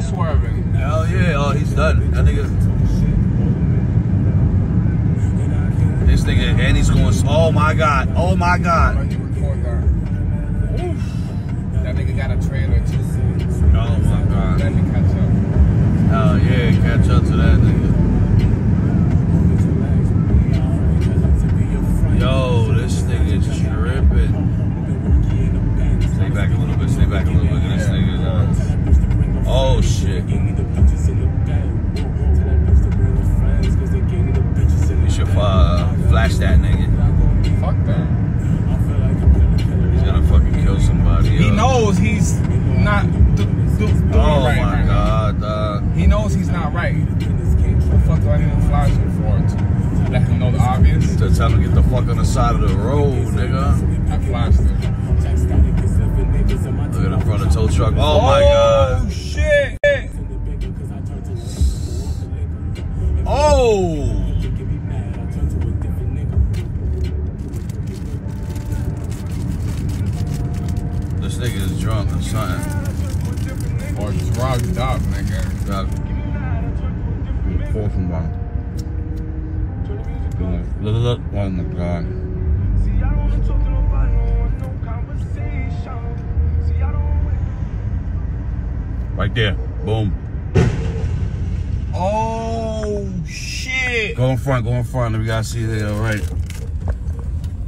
still swerving. Hell yeah. Oh, he's done. That nigga. This nigga, and he's going. Oh my god. Oh my god. let you record that. That nigga got a trailer too. Oh my god. Let me catch up. Hell yeah. Catch up to that nigga. Knows he's not right. The fuck do I need to flash him for? To let him know the obvious? To tell him to get the fuck on the side of the road, nigga. I flashed him. Look at the front of the tow truck. Oh my oh, god. Oh shit! Oh! This nigga is drunk or something. Or drugged up, nigga. Dog. Four from one. Look. Oh my god. Right there. Boom. Oh shit! Go in front, go in front. We gotta see that, all right.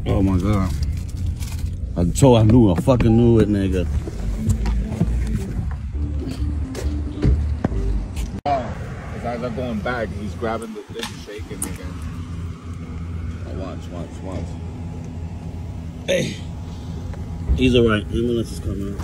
Oh my god. I told I knew, I fucking knew it, nigga. His eyes are going back. He's grabbing the thing, shaking again. Oh, watch, watch, watch. Hey. He's alright. Ambulance is coming.